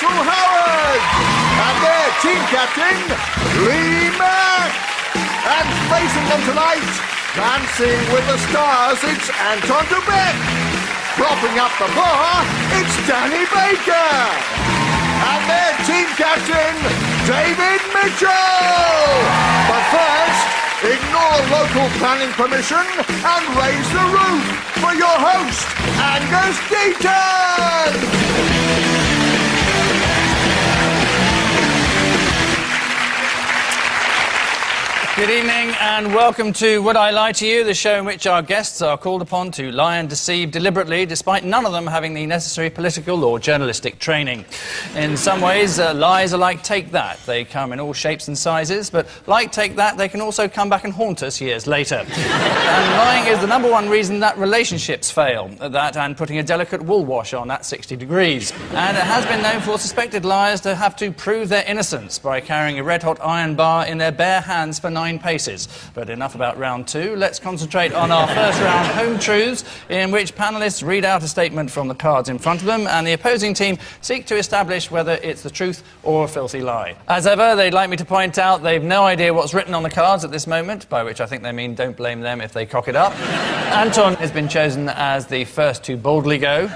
Russell Howard. And their team captain, Lee Mack. And facing them tonight, Dancing with the Stars, it's Anton du Beke. Propping up the bar, it's Danny Baker. And their team captain, David Mitchell. But first, ignore local planning permission and raise the roof for your host, Angus Deayton. Good evening and welcome to Would I Lie to You, the show in which our guests are called upon to lie and deceive deliberately, despite none of them having the necessary political or journalistic training. In some ways, uh, lies are like Take That. They come in all shapes and sizes, but like Take That, they can also come back and haunt us years later. and lying is the number one reason that relationships fail. That and putting a delicate wool wash on at 60 degrees. And it has been known for suspected liars to have to prove their innocence by carrying a red hot iron bar in their bare hands for nine paces. But enough about round two. Let's concentrate on our first round home truths, in which panelists read out a statement from the cards in front of them, and the opposing team seek to establish whether it's the truth or a filthy lie. As ever, they'd like me to point out they've no idea what's written on the cards at this moment, by which I think they mean don't blame them if they cock it up. Anton has been chosen as the first to boldly go.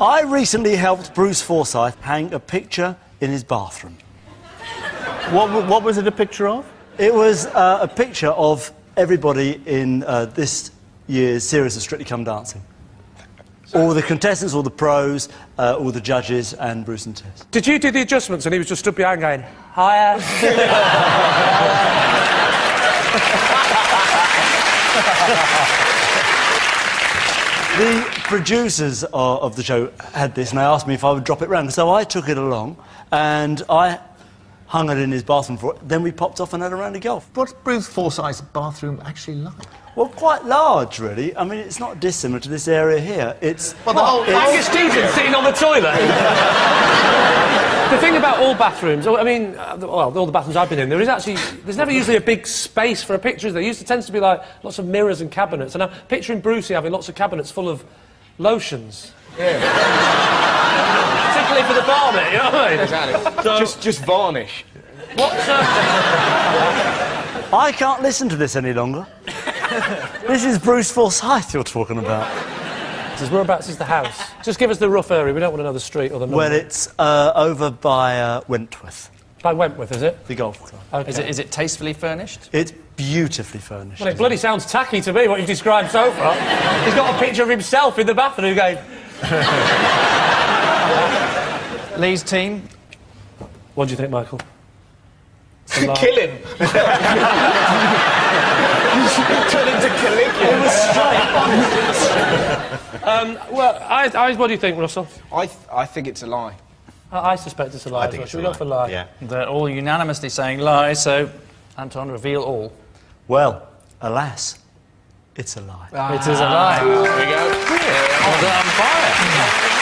I recently helped Bruce Forsyth hang a picture in his bathroom. What, what was it a picture of? It was uh, a picture of everybody in uh, this year's series of Strictly Come Dancing. All the contestants, all the pros, uh, all the judges, and Bruce and Tess. Did you do the adjustments and he was just stood behind going, higher? The producers of, of the show had this, and they asked me if I would drop it round. So I took it along, and I hung it in his bathroom for it. Then we popped off and had a round of golf. What's Bruce Forsyth's bathroom actually like? Well, quite large, really. I mean, it's not dissimilar to this area here. It's Well, the whole- it's- Angus Deayton sitting on the toilet. the thing about all bathrooms, I mean, uh, well, all the bathrooms I've been in, there is actually, there's never usually a big space for a picture. There usually tends to be like lots of mirrors and cabinets. And I'm picturing Brucey having lots of cabinets full of lotions. Yeah. Particularly for the barnet, you know what I mean? Exactly. So- just, just varnish. What's, uh, I can't listen to this any longer. this is Bruce Forsyth you're talking about. says, whereabouts is the house? Just give us the rough area. We don't want to know the street or the number. Well, it's uh, over by uh, Wentworth, By Wentworth, is it? the golf club. Okay. Is it, is it tastefully furnished? It's beautifully furnished. Well, it bloody sounds tacky to me, what you've described so far. He's got a picture of himself in the bathroom going, Lee's team, What do you think, Michael? It's. Kill him. Turn into Caligula. Um, well, I, I, what do you think, Russell? I, th- I think it's a lie. I, I suspect it's a lie. as well. Should we go for lie? Yeah. they're all unanimously saying lie, so Anton, reveal all. Well, alas, it's a lie. It is a lie. There we go. Well done, umpire. Yep,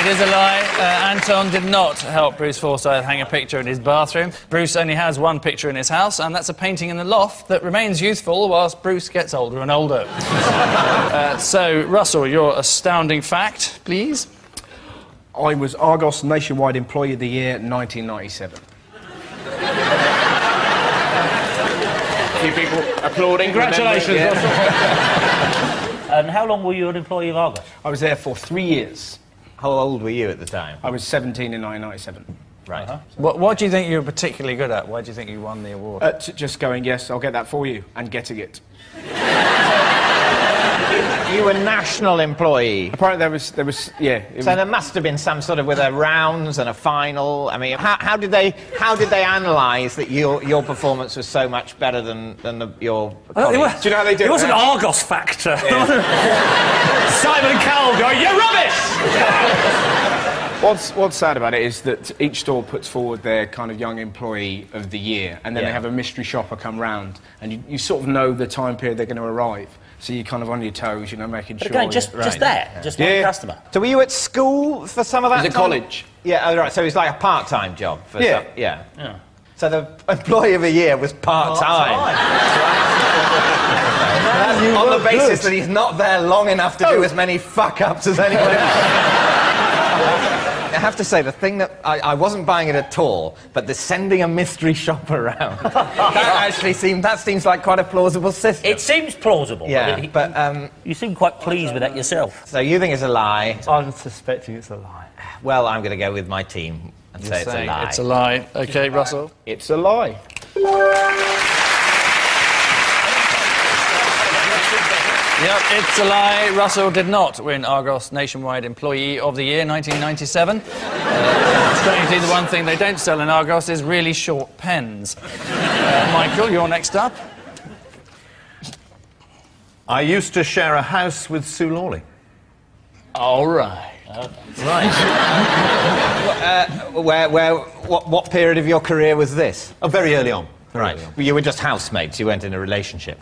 it is a lie. Uh, Anton did not help Bruce Forsyth hang a picture in his bathroom. Bruce only has one picture in his house, and that's a painting in the loft that remains youthful whilst Bruce gets older and older. uh, so, Russell, your astounding fact, please. I was Argos Nationwide Employee of the Year 1997. A few people applauding. Congratulations. Russell. And how long were you an employee of Argos? I was there for three years. How old were you at the time? I was 17 in 1997. Right. What, what do you think you were particularly good at? Why do you think you won the award? Uh, just going, yes, I'll get that for you, and getting it. You were national employee. Apparently there was, there was, yeah. It So was, there must have been some sort of with a rounds and a final. I mean, how, how did they how did they analyse that your your performance was so much better than than the, your oh, it colleagues? was, Do you know how they do It it? was an Argos factor. Simon Cowell going, you're rubbish! What's, what's sad about it is that each store puts forward their kind of young employee of the year, and then they have a mystery shopper come round, and you, you sort of know the time period they're going to arrive. So you're kind of on your toes, you know, making But sure. again, just, you're- just that, just one Yeah. customer. So were you at school for some of that? It was college. Yeah, oh, right. So it was like a part-time job. For Yeah. Some, yeah. So the employee of the year was part-time. on the basis that he's not there long enough to do oh. as many fuck ups as anyone else. I have to say, the thing that I, I wasn't buying it at all, but the sending a mystery shopper around, that actually seemed, that seems like quite a plausible system. It seems plausible. yeah, but, it- but um, you seem quite pleased with that yourself. so you think it's a lie? I'm suspecting it's a lie. Well, I'm going to go with my team and say it's a lie. It's a lie. OK, Russell. It's a lie. Yep, it's a lie. Russell did not win Argos Nationwide Employee of the Year 1997. Uh, strangely, the one thing they don't sell in Argos is really short pens. Uh, Michael, you're next up. I used to share a house with Sue Lawley. All right. Right. Where, where, what, what period of your career was this? Oh, very early on. Very Right. early on. You were just housemates, you weren't in a relationship.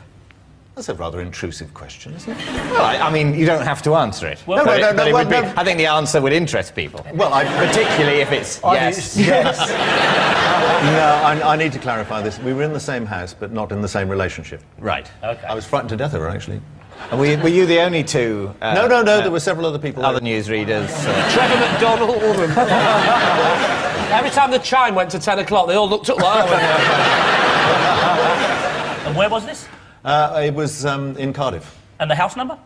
That's a rather intrusive question, isn't it? Well, I, I mean, you don't have to answer it. Well, But no, it- no, but no, it well, be- no. I think the answer would interest people. Well, I, Particularly if it's yes. Yes. no, I, I need to clarify this. We were in the same house, but not in the same relationship. Right. Okay. I was frightened to death of her, actually. And were, you, were you the only two? Uh, no, no, no, there were several other people. Other there. newsreaders. Uh, Trevor McDonald. Every time the chime went to 10 o'clock, they all looked up like that. And where was this? Uh, it was um, in Cardiff. And the house number?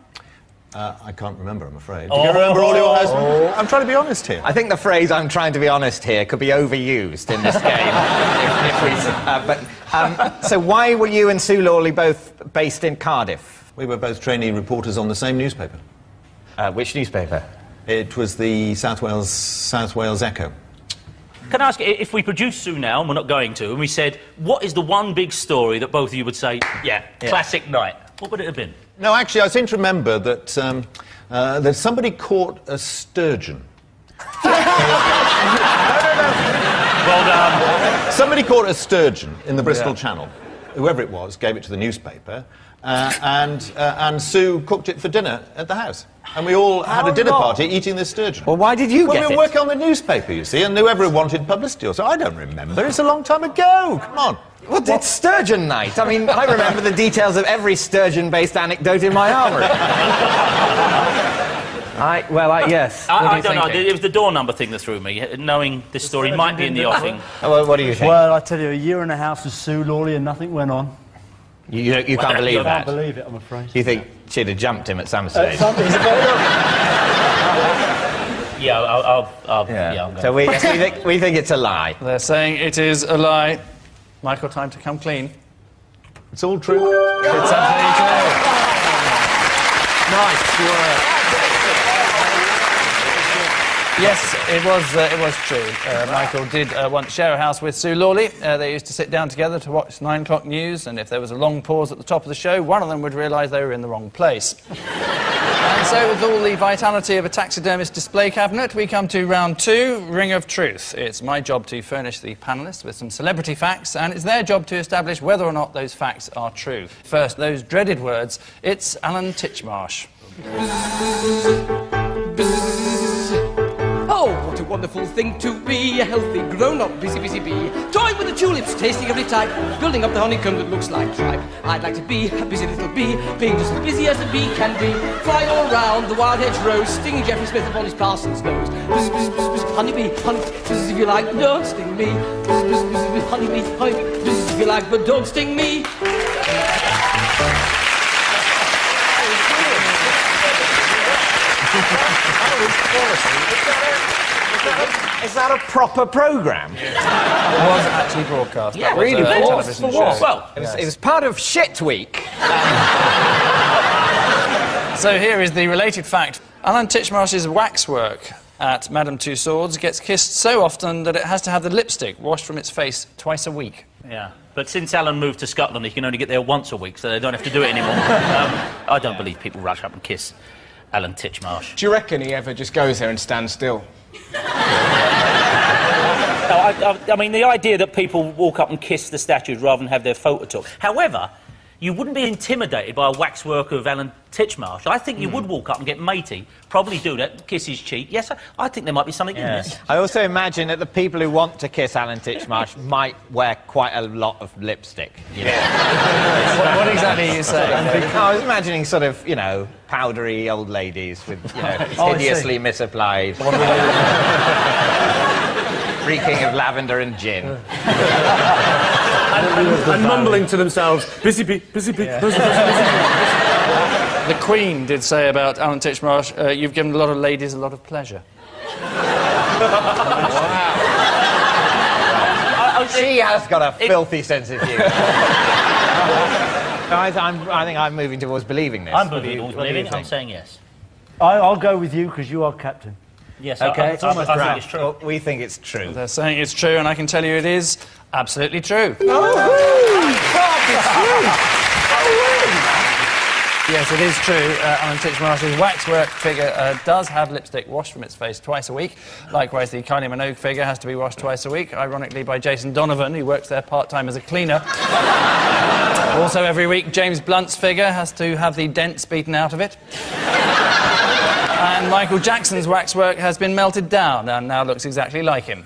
Uh, I can't remember, I'm afraid. Oh. Do you remember all your house numbers? I'm trying to be honest here. I think the phrase "I'm trying to be honest" here could be overused in this game. if, if we, uh, but um, so, why were you and Sue Lawley both based in Cardiff? We were both trainee reporters on the same newspaper. Uh, which newspaper? It was the South Wales, South Wales Echo. Can I ask, i- if we produced Sue now, and we're not going to, and we said, what is the one big story that both of you would say, yeah, classic night? What would it have been? No, actually, I seem to remember that, um, uh, that somebody caught a sturgeon. Well done. Somebody caught a sturgeon in the Bristol Channel. Whoever it was gave it to the newspaper, uh, and, uh, and Sue cooked it for dinner at the house. And we all had a dinner party eating this sturgeon. Well, why did you Well, get we it? were working on the newspaper, you see, and whoever wanted publicity or so. I don't remember. It's a long time ago. Come on. Well, it's sturgeon night. I mean, I remember the details of every sturgeon-based anecdote in my armoury. I, well, I, yes. I, do I you don't know. It was the door number thing that threw me, knowing this story might be in the offing. Well, what do you think? Well, I tell you, a year in a house with Sue Lawley and nothing went on. You, you, you can't believe you that. Can't believe it, I'm afraid. You think she'd have jumped him at some stage? Something's going on. Yeah, I'll, I'll, I'll yeah. I'm So we, we, think, we think it's a lie. They're saying it is a lie. Michael, time to come clean. It's all true. It's absolutely true. Nice work. Yes, it was, uh, it was true. Uh, Michael did uh, once share a house with Sue Lawley. Uh, they used to sit down together to watch 9 o'clock news, and if there was a long pause at the top of the show, one of them would realise they were in the wrong place. and so, with all the vitality of a taxidermist display cabinet, we come to round two Ring of Truth. It's my job to furnish the panellists with some celebrity facts, and it's their job to establish whether or not those facts are true. First, those dreaded words it's Alan Titchmarsh. A wonderful thing to be a healthy, grown-up, busy, busy bee. Toying with the tulips, tasting every type, building up the honeycomb that looks like tripe. I'd like to be a busy little bee, being just as busy as a bee can be. Flying all round the wild hedge rose, stinging Geoffrey Smith upon his parson's nose. Buzz, buzz, buzz, buzz, honeybee, honey, buzz if you like, don't sting me. Buzz, buzz, buzz, buzz, honeybee, honeybee, buzz if you like, but don't sting me. Is that a proper programme? It was actually broadcast. Yeah, That was really? a For television For show. Well, It was, it was part of Shit Week. So here is the related fact. Alan Titchmarsh's waxwork at Madame Tussauds gets kissed so often that it has to have the lipstick washed from its face twice a week. yeah. But since Alan moved to Scotland, he can only get there once a week, so they don't have to do it anymore. um, I don't believe people rush up and kiss Alan Titchmarsh. Do you reckon he ever just goes there and stands still? No, I, I, I mean, the idea that people walk up and kiss the statues rather than have their photo took. However, you wouldn't be intimidated by a waxwork of Alan Titchmarsh. I think you Hmm. would walk up and get matey, probably do that, kiss his cheek. Yes, I, I think there might be something in this. I also imagine that the people who want to kiss Alan Titchmarsh might wear quite a lot of lipstick. You know? what, what exactly are you saying? I was imagining sort of, you know, powdery old ladies with, you know, Oh, hideously misapplied. Reeking of lavender and gin. And mumbling to themselves, busy bee, busy bee, busy, busy, busy bee. The Queen did say about Alan Titchmarsh, uh, you've given a lot of ladies a lot of pleasure. Wow. She has got a filthy sense of humour. I, I'm, I think I'm moving towards believing this. I'm What do moving towards what do you believing. I'm saying yes. I, I'll go with you because you are captain. Yes, Okay, I, it's I, almost I, think it's true. Well, we think it's true. They're saying it's true, and I can tell you it is absolutely true. Yes, it is true. Uh, Alan Titchmarsh's waxwork figure uh, does have lipstick washed from its face twice a week. Likewise, the Kylie Minogue figure has to be washed twice a week, ironically by Jason Donovan, who works there part-time as a cleaner. also, every week, James Blunt's figure has to have the dents beaten out of it. and Michael Jackson's waxwork has been melted down and now looks exactly like him.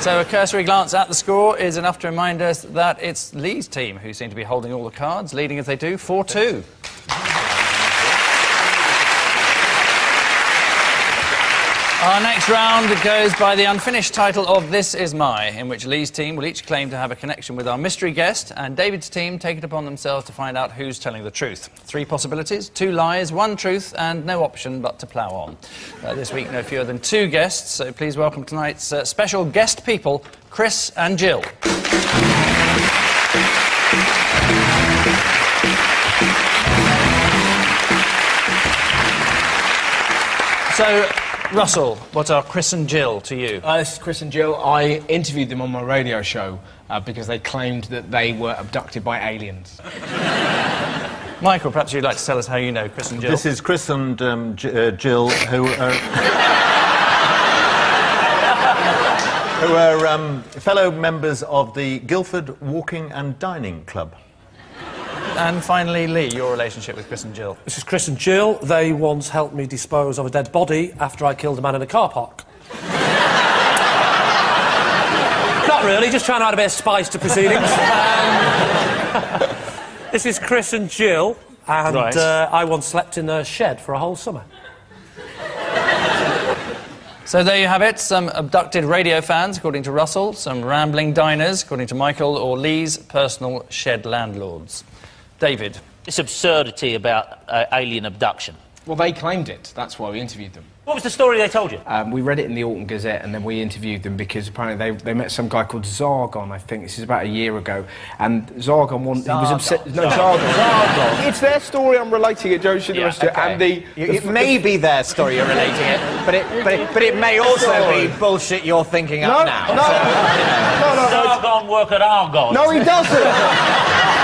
So a cursory glance at the score is enough to remind us that it's Lee's team who seem to be holding all the cards, leading as they do 4-2. Our next round goes by the unfinished title of This Is My, in which Lee's team will each claim to have a connection with our mystery guest, and David's team take it upon themselves to find out who's telling the truth. Three possibilities, two lies, one truth, and no option but to plough on. Uh, this week, no fewer than two guests, so please welcome tonight's uh, special guest people, Chris and Jill. So, Russell, what are Chris and Jill to you? Uh, this is Chris and Jill. I interviewed them on my radio show uh, because they claimed that they were abducted by aliens. Michael, perhaps you'd like to tell us how you know Chris and Jill. This is Chris and um, J- uh, Jill, who are. who are um, fellow members of the Guildford Walking and Dining Club. And finally, Lee, your relationship with Chris and Jill. This is Chris and Jill. They once helped me dispose of a dead body after I killed a man in a car park. Not really, just trying to add a bit of spice to proceedings. Um, this is Chris and Jill, and Right. uh, I once slept in a shed for a whole summer. So there you have it. Some abducted radio fans, according to Russell. Some rambling diners, according to Michael, or Lee's personal shed landlords. David. This absurdity about uh, alien abduction. Well, they claimed it. That's why we interviewed them. What was the story they told you? Um, we read it in the Alton Gazette and then we interviewed them because apparently they, they met some guy called Zargon, I think. This is about a year ago. And Zargon, one, he was upset. No, Zargon. Zargon. It's their story. I'm relating it, Joe should Yeah, yeah, okay. and the, You- the it may be their story you're relating it, but it, but it, but it may also be bullshit you're thinking no, up now. no, no, no, no, Argon work at Argon. no, he doesn't.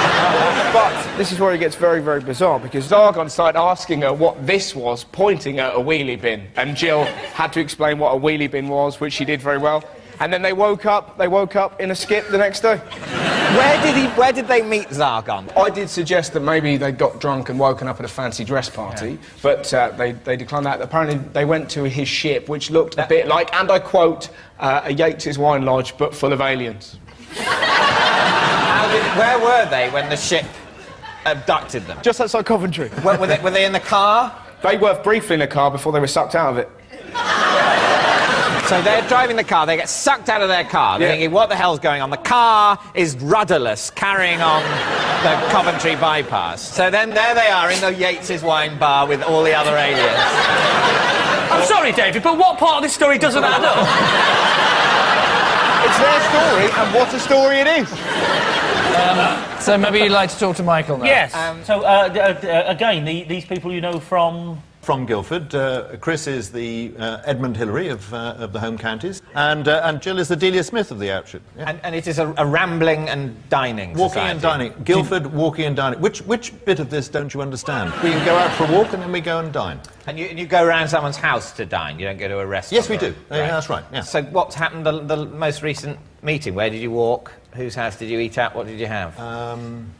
but this is where it gets very, very bizarre because Zargon started asking her what this was, pointing at a wheelie bin, and Jill had to explain what a wheelie bin was, which she did very well. And then they woke up. They woke up in a skip the next day. Where did he? Where did they meet Zargon? I did suggest that maybe they got drunk and woken up at a fancy dress party, but uh, they, they declined that. Apparently, they went to his ship, which looked a bit like, and I quote, uh, a Yates's wine lodge, but full of aliens. How did, where were they when the ship abducted them? Just outside Coventry. Were, were, they, were they in the car? They were briefly in a car before they were sucked out of it. So they're driving the car, they get sucked out of their car. They're Yeah. thinking, what the hell's going on? The car is rudderless, carrying on the Coventry bypass. So then there they are in the Yates's wine bar with all the other aliens. I'm sorry, David, but what part of this story doesn't add up? It's their story, and what a story it is. So maybe you'd like to talk to Michael now. Yes. so, uh, d- uh, d- uh, again, the, these people you know from. From Guildford, uh, Chris is the uh, Edmund Hillary of, uh, of the home counties, and, uh, and Jill is the Delia Smith of the outfit. Yeah. And, and it is a, a rambling and dining Walking society. and dining. Guildford, walking and dining. Which, which bit of this don't you understand? We go out for a walk and then we go and dine. And you, and you go around someone's house to dine. You don't go to a restaurant. Yes, we do. Yeah, that's right, yeah. So what's happened the, the most recent meeting? Where did you walk? Whose house did you eat at? What did you have? Um,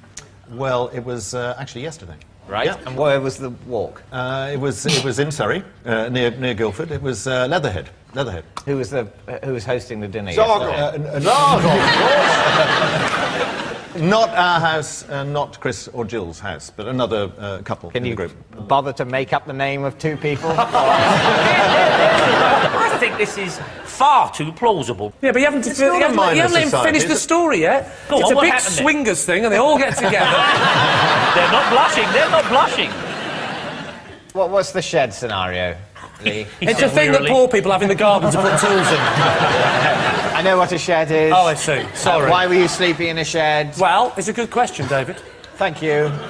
well, it was uh, actually yesterday. Right. yeah. And where was the walk? Uh, it was it was in Surrey, uh, near near Guildford. It was uh, Leatherhead. Leatherhead. Who was the uh, who was hosting the dinner? Zargon. yesterday? Uh, n- Not our house, uh, not Chris or Jill's house, but another uh, couple Can in you the group. bother to make up the name of two people? I think this is far too plausible. Yeah, but you haven't, you not haven't, you haven't let him society, finish is the story yet. Go it's on, a big happened then? swingers thing, and they all get together. They're not blushing. They're not blushing. what, what's the shed scenario, Lee? it's a thing that poor people have in the garden to put tools in. I know what a shed is. Oh, I see. Uh, Sorry. why were you sleeping in a shed? Well, it's a good question, David. Thank you.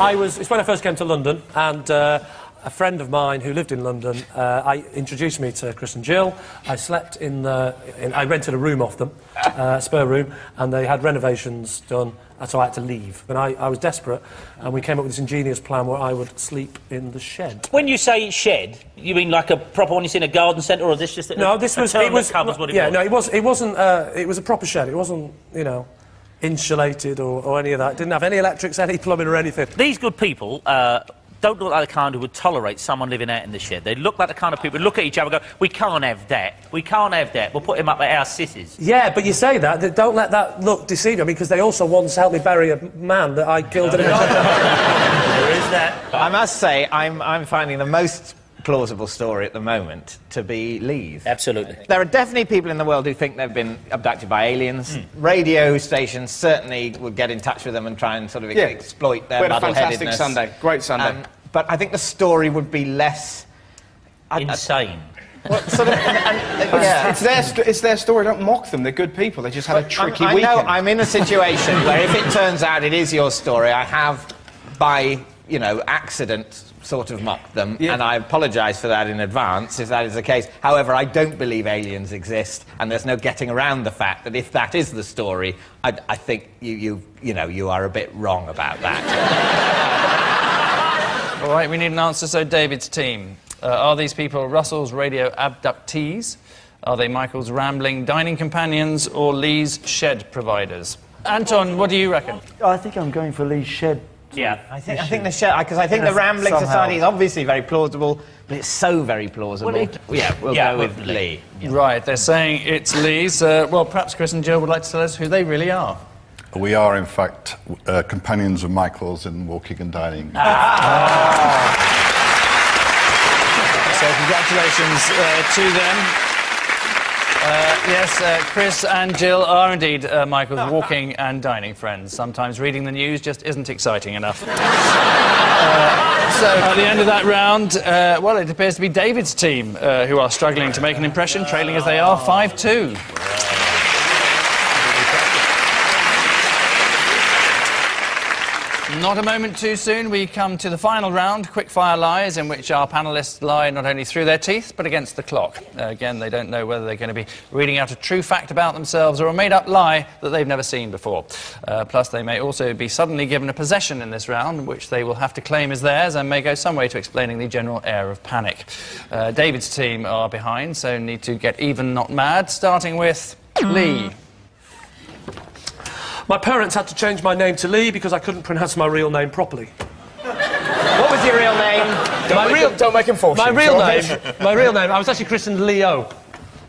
I was. It's when I first came to London, and uh, a friend of mine who lived in London, uh, I introduced me to Chris and Jill. I slept in the. In, I rented a room off them, uh, a spare room, and they had renovations done. So I had to leave, and I, I was desperate, and we came up with this ingenious plan where I would sleep in the shed. When you say shed, you mean like a proper one you see in a garden centre, or is this just a, No, this was. It was. covers what it yeah, was? no, it was. It wasn't. Uh, it was a proper shed. It wasn't. You know, insulated or, or any of that. It didn't have any electrics, any plumbing, or anything. These good people uh, don't look like the kind who would tolerate someone living out in the shed. They look like the kind of people who look at each other and go, we can't have that. We can't have that. We'll put him up at our sissies. Yeah, but you say that, that don't let that look deceive you, because they also once helped me bury a man that I killed in a There is that. I must say, I'm, I'm finding the most plausible story at the moment to be Lee's. Absolutely. There are definitely people in the world who think they've been abducted by aliens. Radio stations certainly would get in touch with them and try and sort of Yeah. exploit their We had a fantastic muddle-headedness. Sunday. Great Sunday. Um, but I think the story would be less. Insane. Well, sort of, and- and- yeah. It's their, it's their story. Don't mock them. They're good people. They just had a tricky I'm, I weekend. know I'm in a situation where if it turns out it is your story, I have, by you know, accident, sort of mocked them, Yeah. and I apologise for that in advance if that is the case. However, I don't believe aliens exist, and there's no getting around the fact that if that is the story, I, I think you, you, you know, you are a bit wrong about that. All right, we need an answer. So, David's team. Uh, are these people Russell's radio abductees? Are they Michael's rambling dining companions or Lee's shed providers? Anton, what do you reckon? I think I'm going for Lee's shed. Yeah. I think, I think the show, because I think the Rambling somehow. Society is obviously very plausible, but it's so very plausible. Well, it- yeah, we'll Yeah, go with well, Lee. Right, they're saying it's Lee's. Uh, well, perhaps Chris and Jill would like to tell us who they really are. We are, in fact, uh, companions of Michael's in walking and dining. So, congratulations uh, to them. Uh, yes, uh, Chris and Jill are indeed uh, Michael's walking and dining friends. Sometimes reading the news just isn't exciting enough. Uh, so, at the end of that round, uh, well, it appears to be David's team uh, who are struggling to make an impression, trailing as they are 5 2. Not a moment too soon, we come to the final round, quickfire lies, in which our panellists lie not only through their teeth, but against the clock. Uh, again, they don't know whether they're going to be reading out a true fact about themselves or a made up lie that they've never seen before. Uh, plus, they may also be suddenly given a possession in this round, which they will have to claim as theirs and may go some way to explaining the general air of panic. Uh, David's team are behind, so need to get even, not mad, starting with Lee. My parents had to change my name to Lee because I couldn't pronounce my real name properly. What was your real name? Don't my make real- him- don't make him force My you. real Go name, my real name, I was actually christened Leo.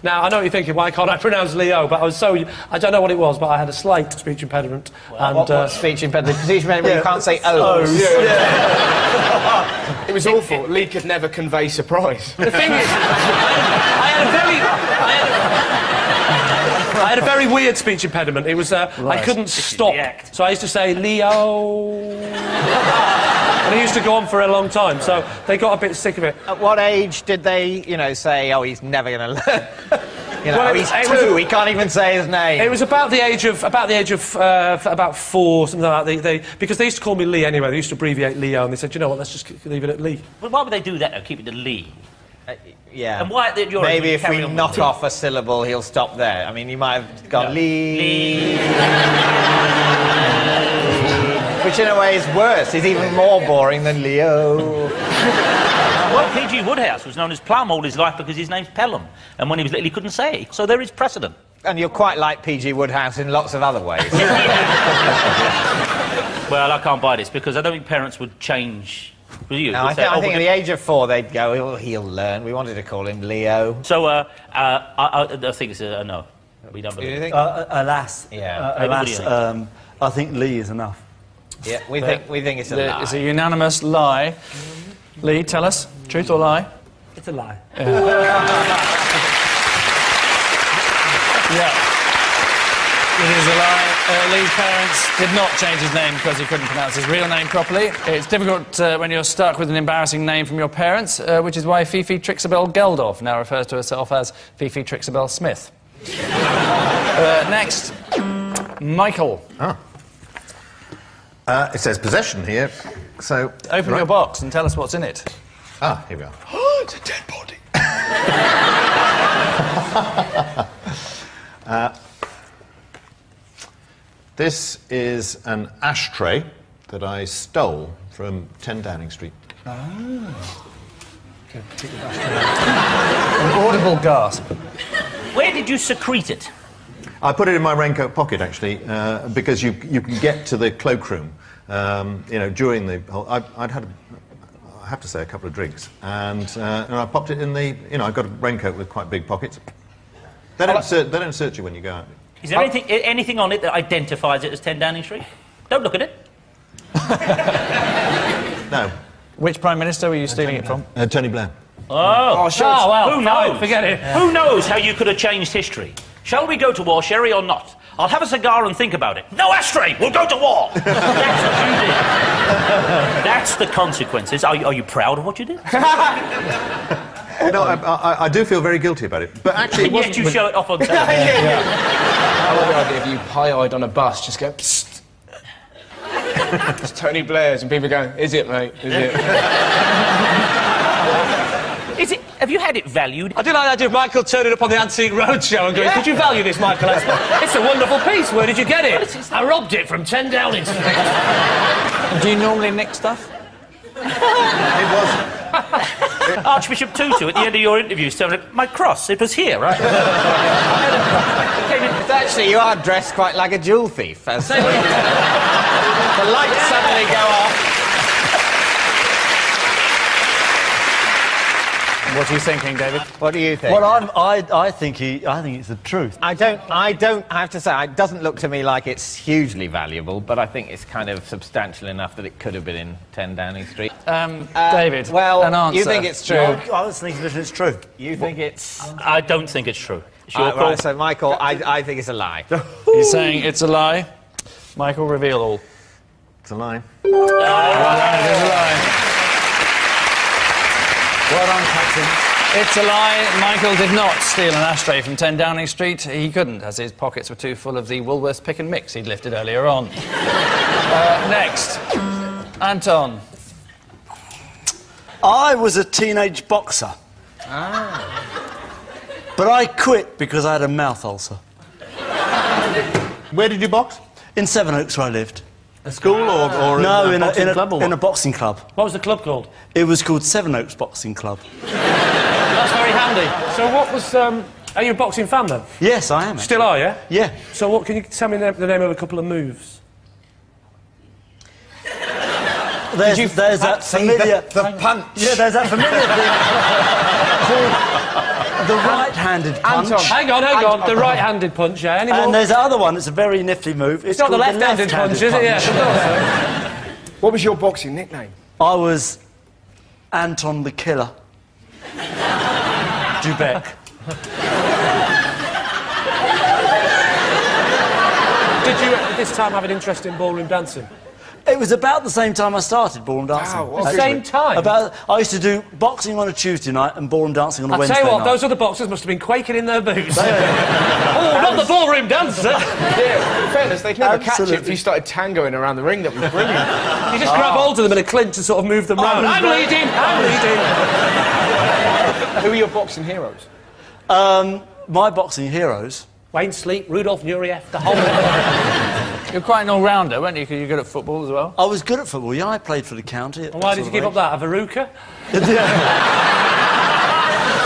Now, I know what you're thinking, why can't I pronounce Leo? But I was so, I don't know what it was, but I had a slight speech impediment. and, what, uh, speech impediment? Speech impediment, you can't say oh. It was awful. Lee could never convey surprise. the thing is, I had a very, I had a, I had a very weird speech impediment. It was, uh, I couldn't stop. So I used to say, Leo. and it used to go on for a long time, so they got a bit sick of it. At what age did they, you know, say, oh, he's never going to learn? you know, Well, he's it two, was- he can't even say his name. It was about the age of about the age of uh, about four, something like that. They, they, because they used to call me Lee anyway. They used to abbreviate Leo, and they said, you know what, let's just leave it at Lee. Well, why would they do that, though? Keep it to Lee. Yeah. And why age Maybe if we knock off a syllable, he'll stop there. I mean, he might have gone No. Lee. Lee. Which in a way is worse. He's even more boring than Leo. Well, P.G. Wodehouse was known as Plum all his life because his name's Pelham. And when he was little, he couldn't say it. So there is precedent. And you're quite like P.G. Wodehouse in lots of other ways. Well, I can't buy this because I don't think parents would change. Will you? No, Would I, say, think, I "Oh, think at the age of four, they'd go, oh, he'll learn. We wanted to call him Leo. So, uh, uh, I, I, I think it's a, a no. We don't believe you it. Uh, uh, alas, Yeah. uh, Hey, what do alas, um, I think Lee is enough. Yeah, we think, we think it's a The- lie. It's a unanimous lie. Lee, tell us, truth or lie? It's a lie. Yeah. It is a lie. Uh, Lee's parents did not change his name because he couldn't pronounce his real name properly. It's difficult uh, when you're stuck with an embarrassing name from your parents, uh, which is why Fifi Trixibelle Geldof now refers to herself as Fifi Trixibelle Smith. uh, next, Michael. Uh, it says possession here, so... Open Right. your box and tell us what's in it. Ah, here we are. it's a dead body. This is an ashtray that I stole from 10 Downing Street. Ah! An audible gasp. Where did you secrete it? I put it in my raincoat pocket, actually, uh, because you, you can get to the cloakroom, um, you know, during the whole... I, I'd had, a, I have to say, a couple of drinks, and, uh, and I popped it in the... You know, I've got a raincoat with quite big pockets. They don't, search, they don't search you when you go out. Is there anything, anything on it that identifies it as 10 Downing Street? Don't look at it. No, Which Prime Minister were you stealing it from? uh, Tony Blair. Oh, Oh, well, who fine, knows? forget it. Who knows how you could have changed history? Shall we go to war, Cherie, or not? I'll have a cigar and think about it. No ashtray! We'll go to war! That's what you did. That's the consequences. Are you, are you proud of what you did? You know, I, I, I do feel very guilty about it, but actually, it And yet wasn't. you show it off on television. I love the idea of you pie-eyed on a bus, just go, psst. it's Tony Blair's, and people going, is it, mate? Is it? Is it, have you had it valued? I do like the idea of Michael turning up on the Antique Roadshow and going, Did you value this, Michael? It's, it's a wonderful piece. Where did you get it? I robbed it from 10 Downing Street. Do you normally nick stuff? It was. Archbishop Tutu at the end of your interview saying, my cross, it was here, right? Actually, you are dressed quite like a jewel thief. As the lights suddenly go off. What are you thinking, David? What do you think? Well, I'm, I, I think he, I think it's the truth. I don't, I don't, I have to say, it doesn't look to me like it's hugely valuable, but I think it's kind of substantial enough that it could have been in 10 Downing Street. Um, David, well, an answer. you think it's true. I, I was thinking that it's true. You think it's... I don't think it's true. It's your Uh, call. right, so, Michael, I, I think it's a lie. He's saying it's a lie. Michael, reveal all. It's a lie. Well done, it is a lie. Well done, Captain. It's a lie. Michael did not steal an ashtray from 10 Downing Street. He couldn't, as his pockets were too full of the Woolworths pick and mix he'd lifted earlier on. uh, next, Anton. I was a teenage boxer. Ah. But I quit because I had a mouth ulcer. Where did you box? In Sevenoaks, where I lived. A school or, or no, in a, boxing in, a, club or in a what? boxing club. What was the club called? It was called Sevenoaks Boxing Club. That's very handy. So, what was. Um, are you a boxing fan then? Yes, I am. actually. Still are, yeah? Yeah. So, what can you tell me the, the name of a couple of moves? There's, there's that familiar. The punch. Yeah, there's that familiar thing called the right-handed punch. Anton. Hang on, hang on. The right handed punch, yeah? Any more? And there's another one. It's a very nifty move. It's, it's not the called left handed punch, is it? Yeah. What was your boxing nickname? I was Anton the Killer. du Beke. Did you at this time have an interest in ballroom dancing? It was about the same time I started ballroom dancing. Wow, The same time? About, I used to do boxing on a Tuesday night and ballroom dancing on a I'll Wednesday tell you what, night. those other boxers must have been quaking in their boots. oh, not the ballroom dancer! Yeah, in fairness, they'd never catch it if you started tangoing around the ring. That was brilliant. You just grab hold of them in a clinch and sort of move them round. I'm leading, I'm leading. Who are your boxing heroes? Um, my boxing heroes. Wayne Sleep, Rudolph Nureyev, the whole. You're quite an all-rounder, weren't you? Because You're good at football as well. I was good at football, yeah. I played for the county. And why did you give of up that? A veruca? You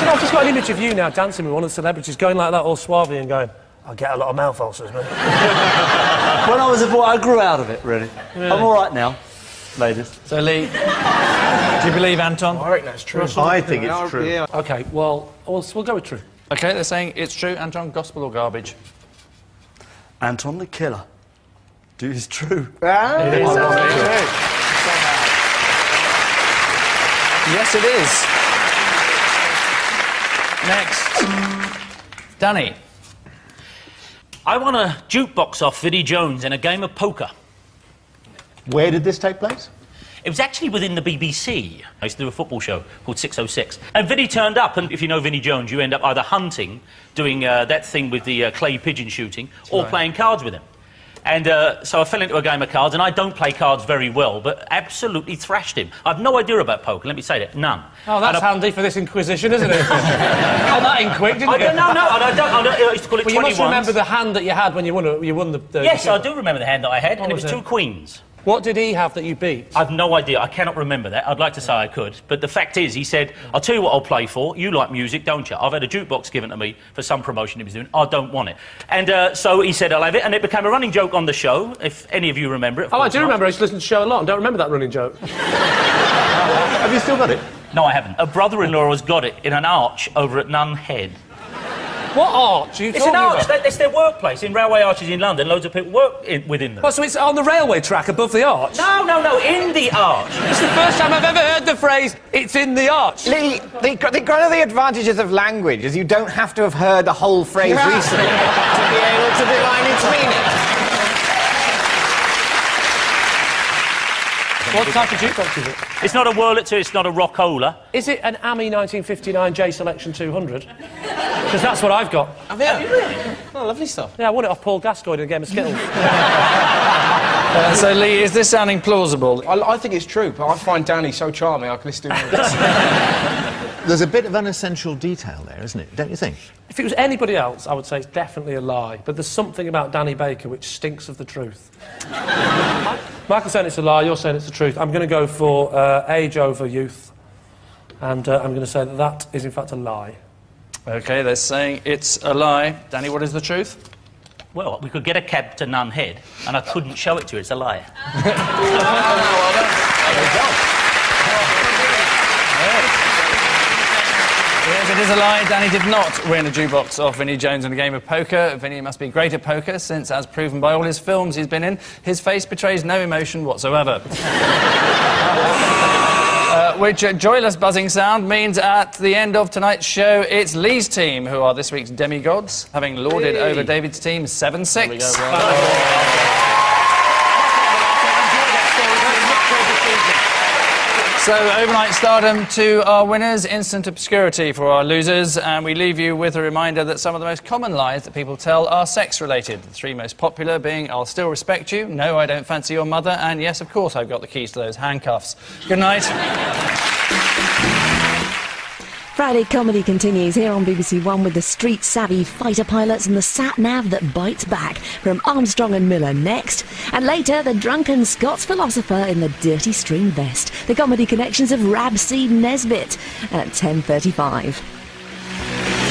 know, I've just got an image of you now dancing with one of the celebrities, going like that, all suave and going, I get a lot of mouth ulcers, man. When I was a boy, I grew out of it, really. I'm all right now, ladies. So, Lee, do you believe Anton? I reckon that's true. I think it's true. Yeah. OK, well, we'll, we'll go with true. Okay, they're saying it's true. Anton, gospel or garbage? Anton the Killer. Do is true. Yes, it is. Next, Danny. I won a jukebox off Vinnie Jones in a game of poker. Where did this take place? It was actually within the BBC. I used to do a football show called 606. And Vinnie turned up, and if you know Vinnie Jones, you end up either hunting, doing uh, that thing with the uh, clay pigeon shooting, or playing cards with him. And uh, so I fell into a game of cards, and I don't play cards very well, but absolutely thrashed him. I've no idea about poker, let me say that, none. Oh, that's handy for this inquisition, isn't it? Got that in quick, didn't I you? don't, no, no, I don't, I, don't, I used to call it Well, you must remember the hand that you had when you won, you won the... the Yes, I do remember the hand that I had, and it was was it? two queens. What did he have that you beat? I've no idea. I cannot remember that. I'd like to say I could. But the fact is, he said, I'll tell you what I'll play for. You like music, don't you? I've had a jukebox given to me for some promotion he was doing. I don't want it. And uh, so he said, I'll have it. And it became a running joke on the show, if any of you remember it. Oh, I do not. remember. I used to listen to the show a lot and don't remember that running joke. Have you still got it? No, I haven't. A brother-in-law has got it in an arch over at Nunhead. What arch are you It's talking an arch. about? It's their workplace. In railway arches in London, loads of people work in, within them. Well, so it's on the railway track above the arch? No, no, no, in the arch. It's the first time I've ever heard the phrase, it's in the arch. Lee, the, the, one of the advantages of language is you don't have to have heard the whole phrase recently to be able to divine its meaning. What type of jukebox is it? It's not a Wurlitzer, it's not a Rockola. Is it an AMI 1959 J Selection 200? Because that's what I've got. Have you? really? Oh, lovely stuff. Yeah, I won it off Paul Gascoigne in a game of Skittles. Uh, so, Lee, is this sounding plausible? I, I think it's true, but I find Danny so charming I can listen to him. There's a bit of unessential detail there, isn't it? Don't you think? if it was anybody else, I would say it's definitely a lie. But there's something about Danny Baker which stinks of the truth. Michael's saying it's a lie, you're saying it's the truth. I'm going to go for uh, age over youth. And uh, I'm going to say that that is, in fact, a lie. Okay, they're saying it's a lie. Danny, what is the truth? Well, we could get a cab to Nunhead, and I couldn't show it to you. It's a lie. Yes, it is a lie. Danny did not win a jukebox off Vinnie Jones in a game of poker. Vinnie must be great at poker, since, as proven by all his films he's been in, his face betrays no emotion whatsoever. Uh, which uh, joyless buzzing sound means at the end of tonight's show, it's Lee's team who are this week's demigods, having lorded over David's team 7 6. So, overnight stardom to our winners, instant obscurity for our losers, and we leave you with a reminder that some of the most common lies that people tell are sex related. The three most popular being I'll still respect you, no, I don't fancy your mother, and yes, of course, I've got the keys to those handcuffs. Good night. Friday comedy continues here on BBC One with the street savvy fighter pilots and the sat nav that bites back from Armstrong and Miller next. And later, the drunken Scots philosopher in the dirty string vest. The comedy connections of Rab Rabseed Nesbitt at 10.35.